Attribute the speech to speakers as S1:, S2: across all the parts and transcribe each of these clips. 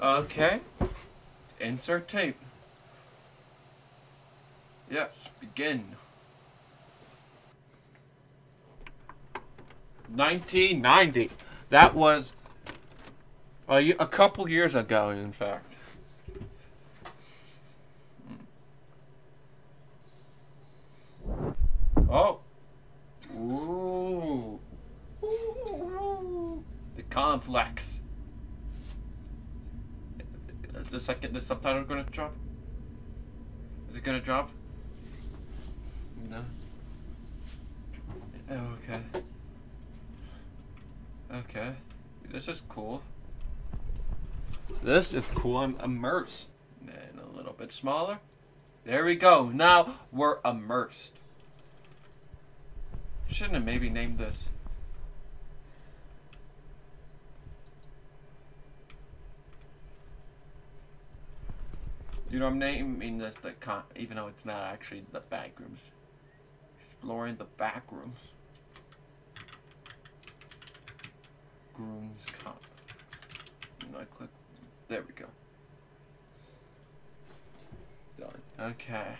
S1: Okay. Insert tape. Yes, begin. 1990. That was a couple years ago, in fact. Oh. Ooh. Ooh. The complex. The second the subtitle gonna drop? Is it gonna drop? No. Oh, okay. Okay. This is cool. This is cool. I'm immersed. And a little bit smaller. There we go. Now we're immersed. Shouldn't have maybe named this. You know, I'm naming this the con, even though it's not actually the back rooms. Exploring the back rooms. Grooms complex. I click. There we go. Done. Okay.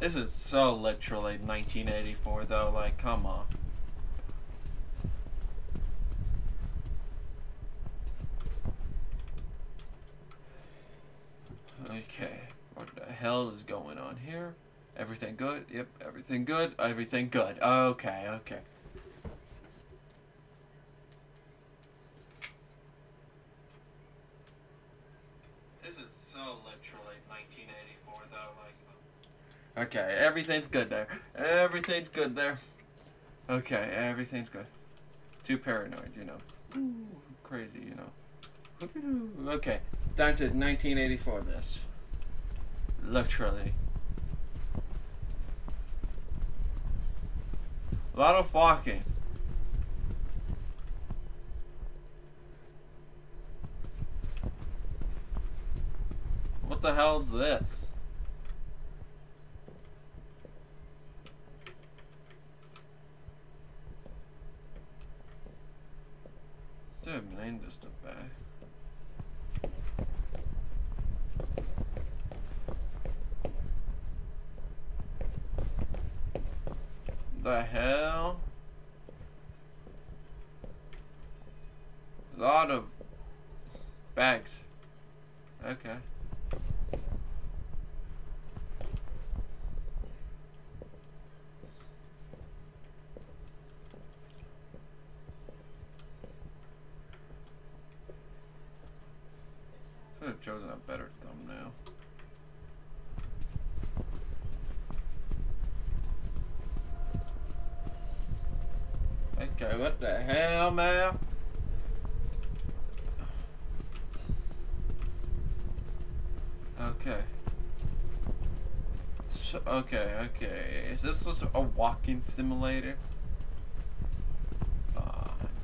S1: This is so literally 1984, though. Like, come on. Okay, what the hell is going on here? Everything good? Yep, everything good. Everything good. Okay, okay. This is so literally 1984, though. Like. Um, okay, everything's good there. Everything's good there. Okay, everything's good. Too paranoid, you know. Ooh, crazy, you know. Okay, down to 1984. This. Literally. A lot of walking. What the hell is this? Dude, man, just a bag. The hell? A lot of bags. Okay. Could have chosen a better thumbnail. Okay, what the hell, man? Okay. Okay, okay. Is this a walking simulator?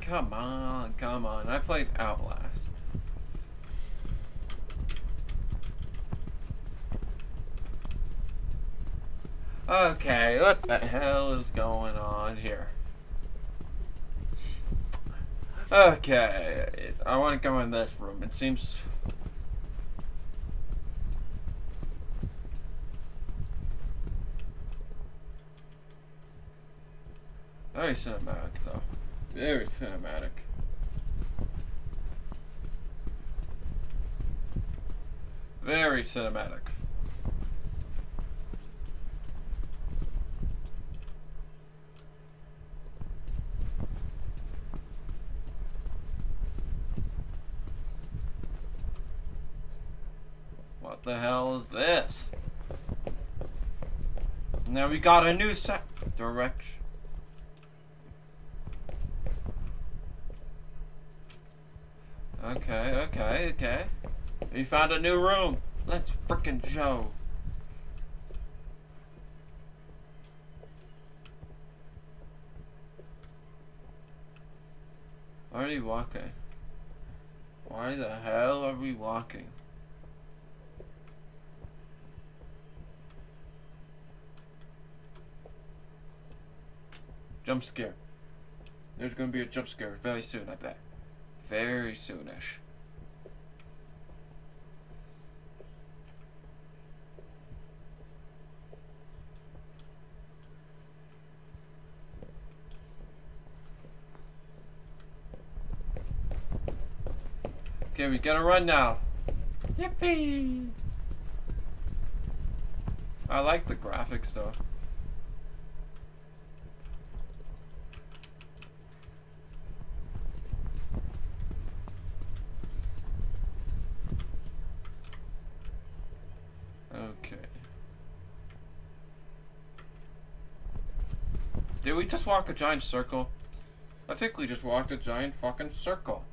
S1: Come on, come on. I played Outlast. Okay, what the hell is going on here? Okay, I want to go in this room. It seems. Very cinematic, though. Very cinematic. Very cinematic. What the hell is this? Now we got a new set direction. Okay, okay, okay. We found a new room. Let's frickin' show. Why are you walking? Why the hell are we walking? Jump scare. There's gonna be a jump scare very soon, I bet. Very soonish. Okay, we gotta run now. Yippee! I like the graphics though. Okay. Did we just walk a giant circle? I think we just walked a giant fucking circle.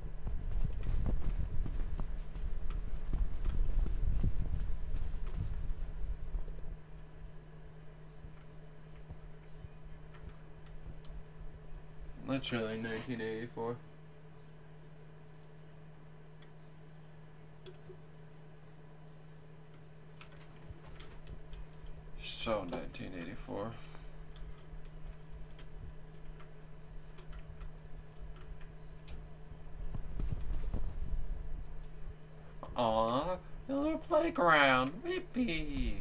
S1: Literally 1984. So 1984. Aw, a playground. Whippy.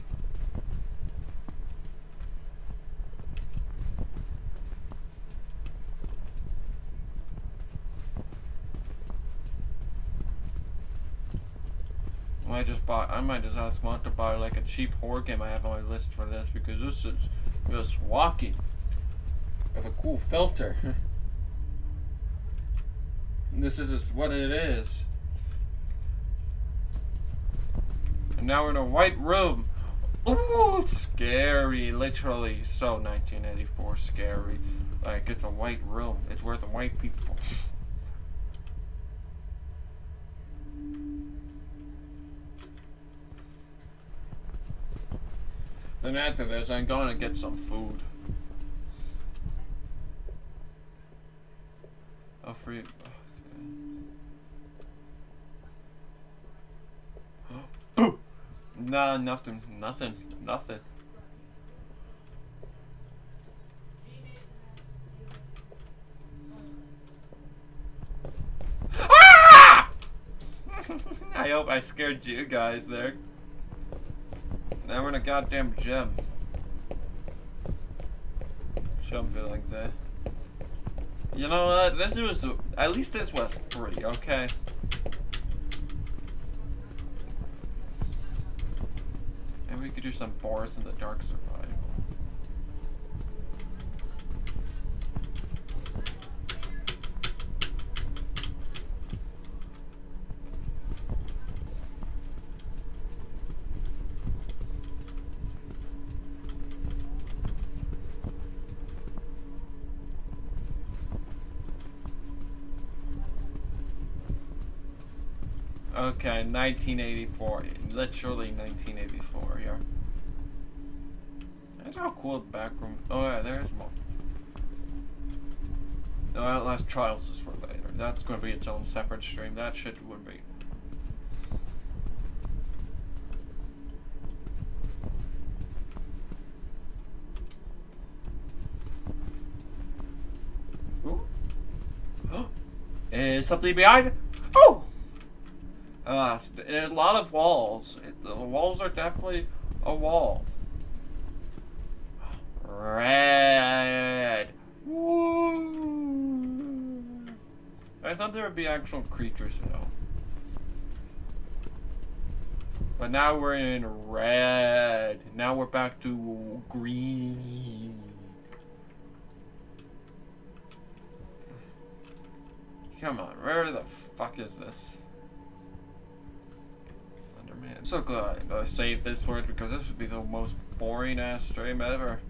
S1: might just buy. I might just ask Mont to buy like a cheap horror game I have on my list for this because this is just walking with a cool filter. this is what it is. And now we're in a white room. Ooh, scary. Literally so 1984 scary. Like it's a white room. It's where the white people. Then after this, I'm going to get some food. Oh, free. Okay. Nah, nothing, nothing, nothing. Ah! I hope I scared you guys there. Now we're in a goddamn gem. Something like that. You know what? This was at least this was free, okay? Some Boris in the Dark survival. Okay, 1984. Literally 1984, yeah. That's how cool the back room. Oh yeah, there's more. No, Outlast Trials is for later. That's going to be its own separate stream. That shit would be. Ooh. Is something behind? Oh! Uh, a lot of walls. It, the walls are definitely a wall. Red. Woo. I thought there would be actual creatures, though. But now we're in red. Now we're back to green. Come on, where the fuck is this? man. I'm so glad I saved this for it because this would be the most boring ass stream ever.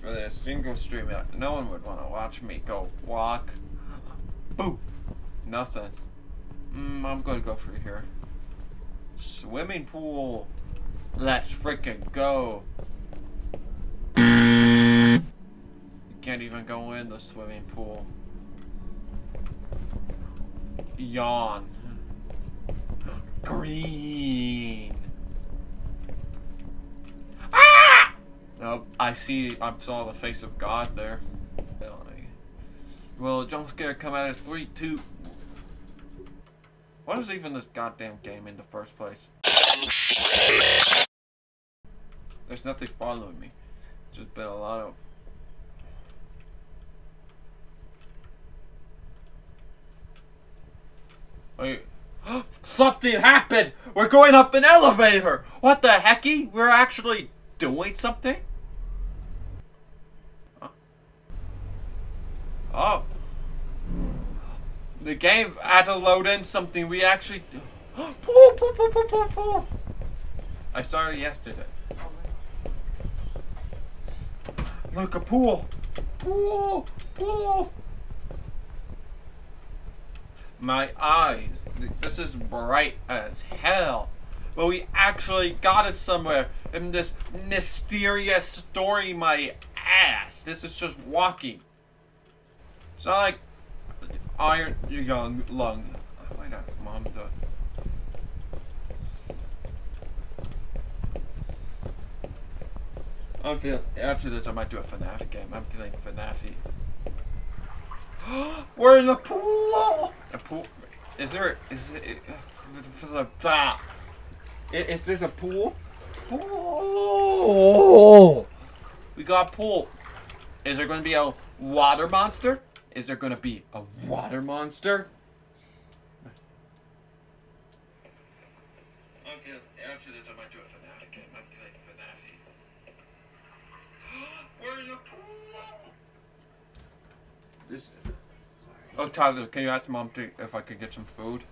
S1: For this single stream, no one would want to watch me go walk. Boo! Nothing. Mm, I'm gonna go through here. Swimming pool. Let's freaking go. You can't even go in the swimming pool. Yawn. Green. Ah! Nope. I see, I saw the face of God there. Well, jump scare come out of three, two. What is even this goddamn game in the first place? There's nothing following me. Just been a lot of. Wait. Something happened! We're going up an elevator! What the hecky? We're actually doing something? Oh. The game had to load in something we actually... Pool, pool, pool, pool, pool, pool. I started yesterday. Look, a pool! Pool! Pool! My eyes. This is bright as hell. But we actually got it somewhere in this mysterious story, my ass. This is just walking. Not like iron young lung. Why not, mom? The I'm feeling after this. I might do a FNAF game. I'm feeling FNAFy. We're in the pool. A pool. Is there? Is it? Is this a pool? Pool. We got pool. Is there going to be a water monster? Is there going to be a water monster? Okay, after this, I might do a FNAF game. I'm feeling FNAFy. We're in the pool. This. Oh, Tyler, can you ask mom to, if I could get some food?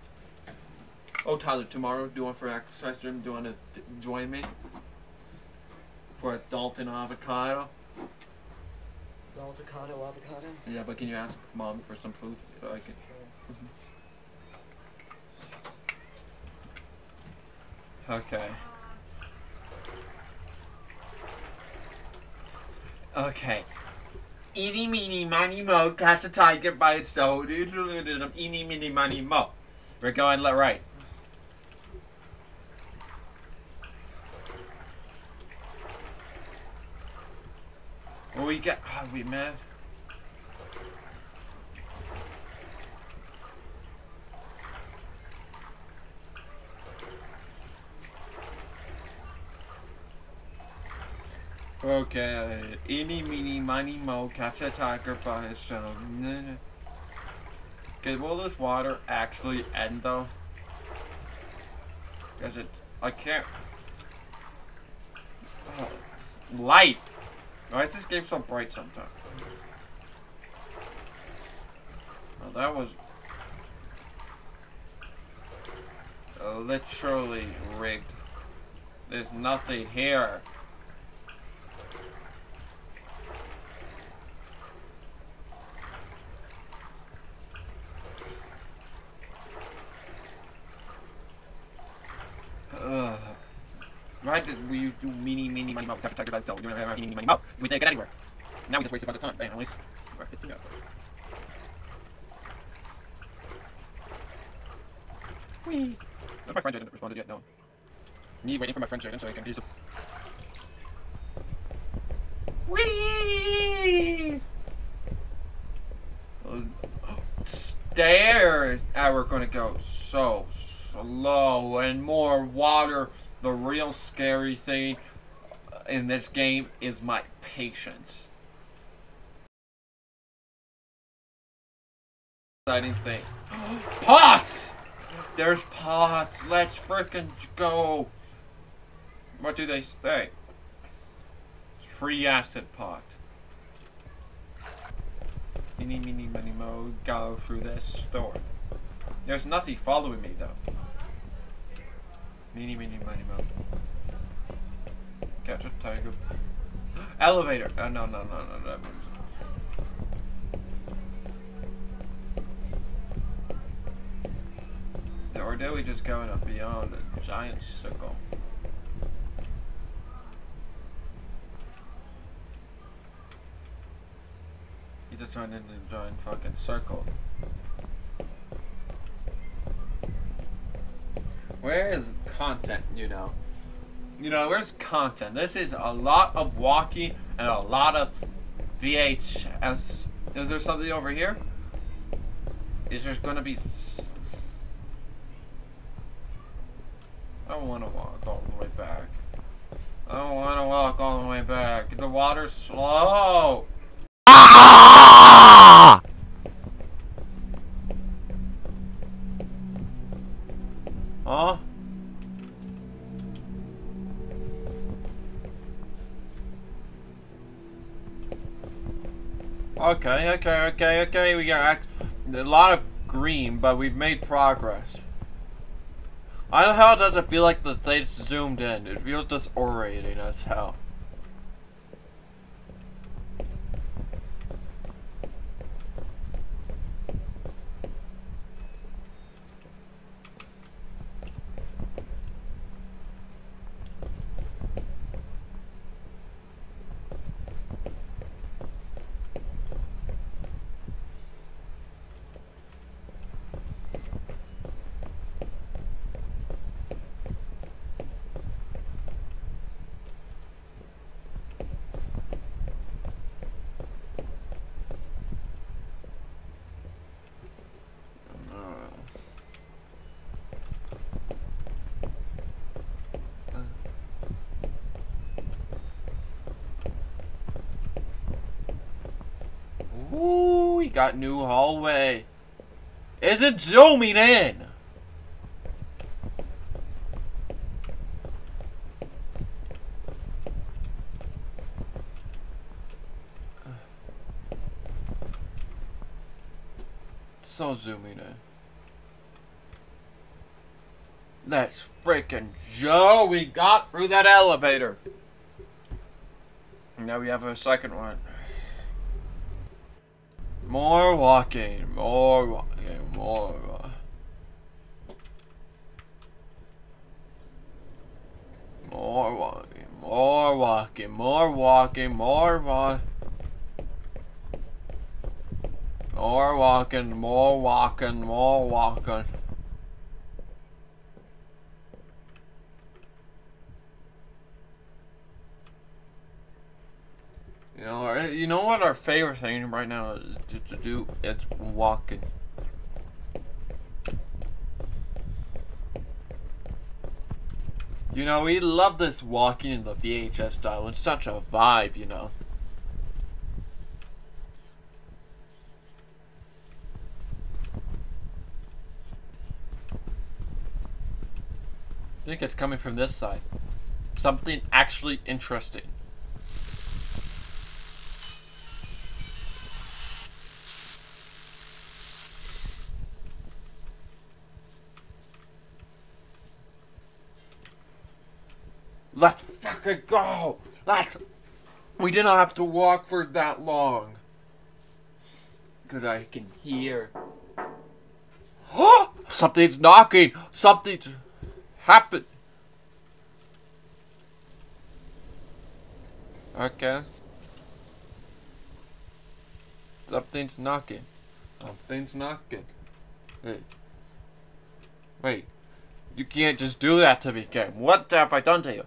S1: Oh, Tyler, tomorrow, do you want for exercise gym? Do you want to join me for a Dalton avocado?
S2: Dalton avocado, avocado.
S1: Yeah, but can you ask mom for some food? I can.
S2: Sure.
S1: Okay. Okay. Eeny, meeny, miny, mo, catch a tiger by its toe. Eeny, meeny, miny, mo. We're going left, right. What we we mad. Okay, eeny, meeny, miny, mo, catch a tiger by his tail. Okay, will this water actually end though? Cause it, I can't. Oh, light. Why is this game so bright sometimes? Well, that was literally rigged. There's nothing here. Ugh. Why we do meeny, meeny, money, mo? Got to talk about it. We didn't get anywhere. Now we just wasted a bunch of time. Bam, at least. Whee. If my friend didn't respond yet, no. Me waiting for my friend Jaden so I can use it. Whee! Stairs! Now we're gonna go so slow and more water. The real scary thing in this game is my patience. Exciting thing. Pots! There's pots. Let's frickin' go. What do they say? Free acid pot. Mini, mini, mini, mo. Go through this store. There's nothing following me though. Meeny, meeny, miny, mo. Catch a tiger. Elevator. Oh, no, no, no, no, no. Or did we just going up beyond a giant circle? He just went into a giant fucking circle. Where is content, you know? you know, where's content? This is a lot of walking and a lot of VHS. Is there something over here? Is there gonna be... I don't want to walk all the way back. I don't want to walk all the way back. The water's slow. Ah! Okay, okay, okay, okay. We got a lot of green, but we've made progress. I don't know how it does it feel like the they zoomed in. It feels disorientating as hell. Ooh, we got new hallway. Is it zooming in? So zooming in. Let's freaking Joe, we got through that elevator. Now we have a second one. More walking, more walking, more. More walking, more walking, more walking, more walking. More walking, more walking, more walking. You know, you know what our favorite thing right now is to, to do? It's walking. You know, we love this walking in the VHS style. It's such a vibe, you know. I think it's coming from this side. Something actually interesting. Let's fucking go! Let's... We did not have to walk for that long. Because I can hear... Something's knocking! Something happened! Okay. Something's knocking. Something's knocking. Wait. Wait. You can't just do that to me, game. What have I done to you?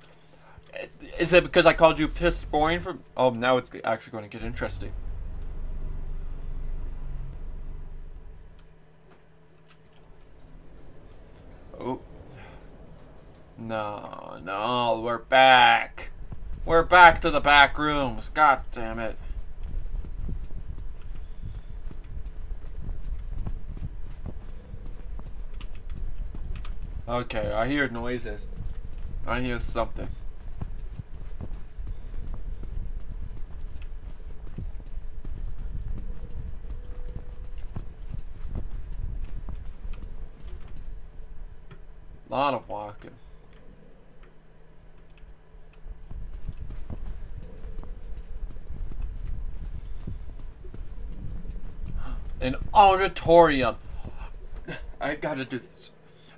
S1: Is it because I called you piss boring from? Oh, now it's actually going to get interesting. Oh. No, no, we're back. We're back to the back rooms. God damn it. Okay, I hear noises. I hear something. A lot of walking. An auditorium. I gotta do this.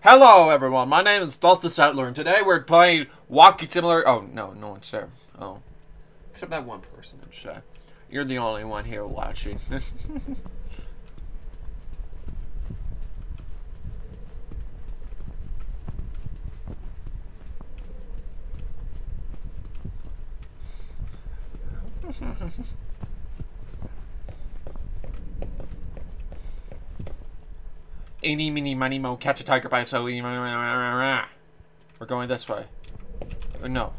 S1: Hello, everyone. My name is Stealth the Settler, and today we're playing Walking Simulator. Oh, no, no one's there. Oh. Except that one person chat. You're the only one here watching. Eeny, mini, miny, mo, catch a tiger by tail. We're going this way. Uh, No.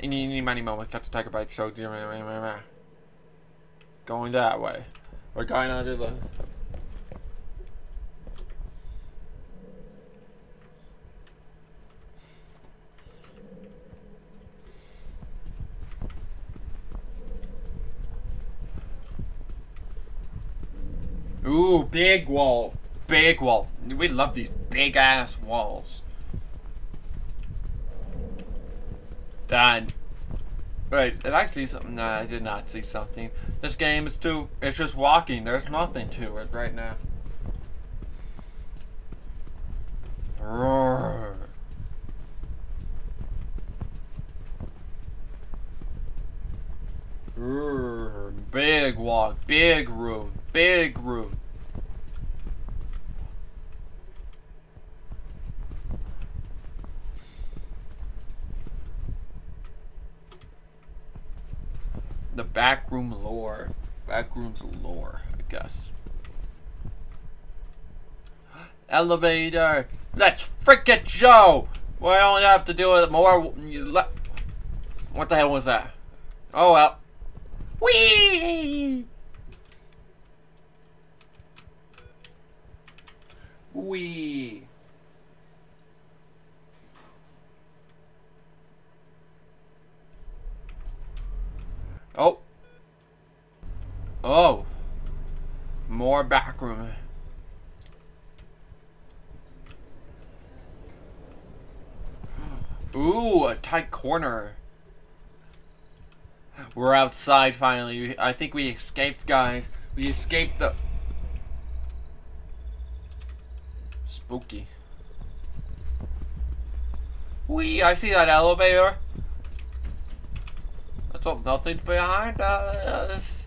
S1: Eeny, meeny, miny, mo, catch a tiger by its tail. Going that way. We're going under the... Ooh, big wall. Big wall. We love these big ass walls. Done. Wait, did I see something? No, I did not see something. This game is too. It's just walking. There's nothing to it right now. Roar. Big walk, big room, big room. The backroom lore. Backroom's lore, I guess. Elevator! Let's frickin' Joe! We only have to do it more. What the hell was that? Oh well. Whee! Whee! Oh. Oh. More backroom. Ooh, a tight corner. We're outside finally. I think we escaped, guys. We escaped the... Spooky. Wee, I see that elevator. Let's hope nothing's behind us.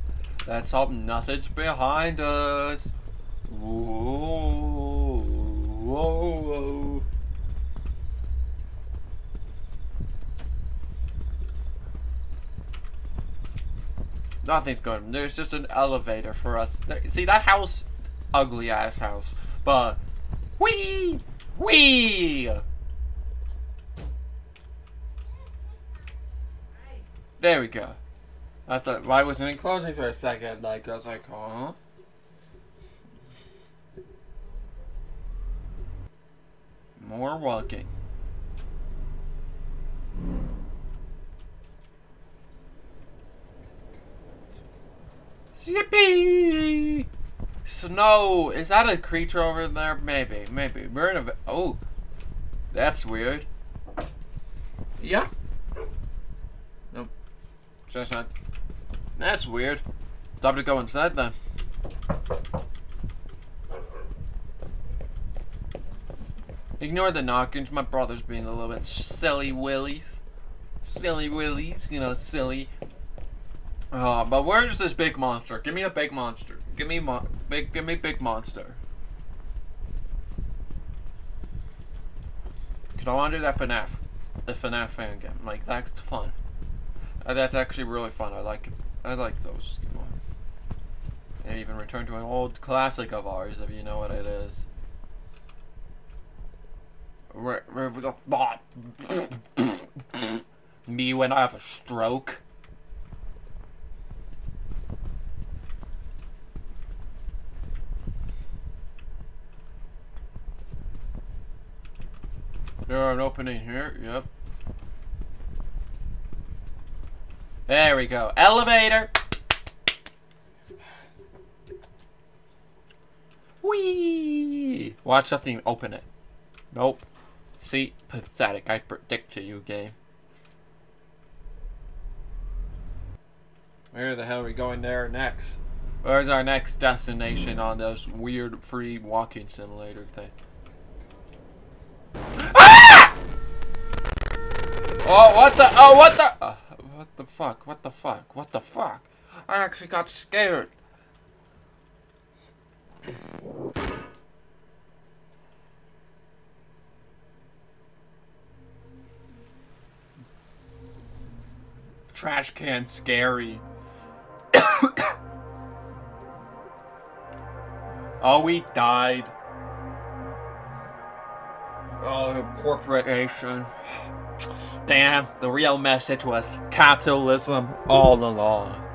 S1: Let's hope nothing's behind us. Whoa, whoa. Nothing's good. There's just an elevator for us. See that house? Ugly ass house. But wee wee. There we go. I thought why wasn't it closing for a second? Like I was like, huh? More walking. Yippee! Snow! Is that a creature over there? Maybe, maybe. We're in a. Oh, that's weird. Yeah. Nope. Just not. That's weird. Time to go inside then. Ignore the knockings. My brother's being a little bit silly willies. Silly willies, you know, silly. Uh, but where's this big monster? Give me a big monster. Give me mo- big. Give me big monster. Cause I want to do that FNAF, the FNAF fan game. Like that's fun. Uh, that's actually really fun. I like. I like those. Know. And even return to an old classic of ours, if you know what it is. Me when I have a stroke. There are an opening here. Yep. There we go. Elevator. Whee! Watch something open it. Nope. See? Pathetic. I predict to you, game. Where the hell are we going there next? Where's our next destination on this weird free walking simulator thing? Ah! Oh, what the? Oh, what the? Uh, what the fuck? What the fuck? What the fuck? I actually got scared. trash can scary. oh, we died. Oh, corporation. Damn, the real message was capitalism all along.